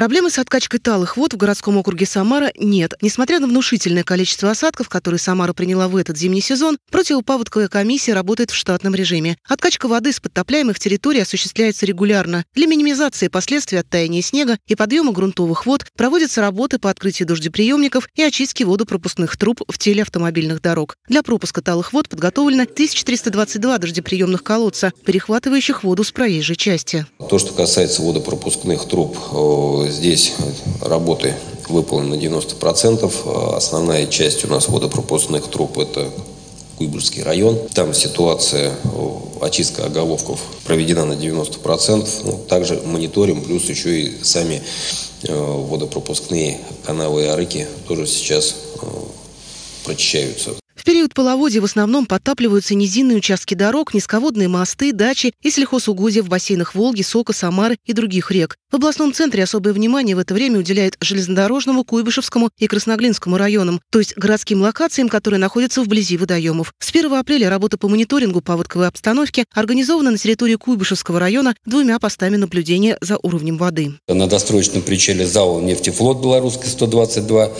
Проблемы с откачкой талых вод в городском округе Самара нет. Несмотря на внушительное количество осадков, которые Самара приняла в этот зимний сезон, противопаводковая комиссия работает в штатном режиме. Откачка воды с подтопляемых территорий осуществляется регулярно. Для минимизации последствий от таяния снега и подъема грунтовых вод проводятся работы по открытию дождеприемников и очистке водопропускных труб в теле автомобильных дорог. Для пропуска талых вод подготовлено 1322 дождеприемных колодца, перехватывающих воду с проезжей части. То, что касается водопропускных труб, здесь работы выполнены на 90%. Основная часть у нас водопропускных труб – это Куйбышевский район. Там ситуация, очистка оголовков проведена на 90%. Ну, также мониторим, плюс еще и сами э, водопропускные канавы и арыки тоже сейчас э, прочищаются. В период половодья в основном подтапливаются низинные участки дорог, низководные мосты, дачи и сельхозугодья в бассейнах Волги, Сока, Самары и других рек. В областном центре особое внимание в это время уделяют железнодорожному, Куйбышевскому и Красноглинскому районам, то есть городским локациям, которые находятся вблизи водоемов. С 1 апреля работа по мониторингу паводковой обстановки организована на территории Куйбышевского района двумя постами наблюдения за уровнем воды. На достроечном причале ЗАО «Нефтефлот» Белорусский 122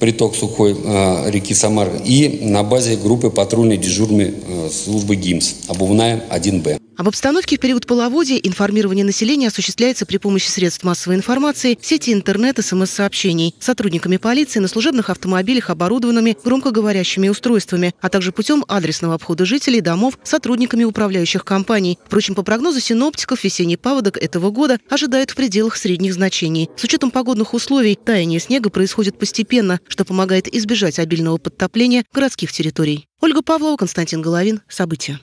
приток сухой э, реки Самар, и на базе группы патрульной дежурной э, службы ГИМС, обувная 1Б. Об обстановке в период половодья информирование населения осуществляется при помощи средств массовой информации, сети интернет, смс-сообщений, сотрудниками полиции на служебных автомобилях, оборудованными громкоговорящими устройствами, а также путем адресного обхода жителей домов сотрудниками управляющих компаний. Впрочем, по прогнозу синоптиков, весенний паводок этого года ожидают в пределах средних значений. С учетом погодных условий таяние снега происходит постепенно, что помогает избежать обильного подтопления городских территорий. Ольга Павлова, Константин Головин. События.